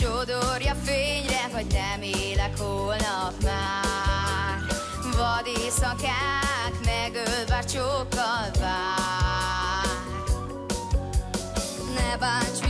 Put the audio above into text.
Sodorja fényre, vagy nem élek holnap már. Vad éjszakák, megölve csókkal vár. Ne bánts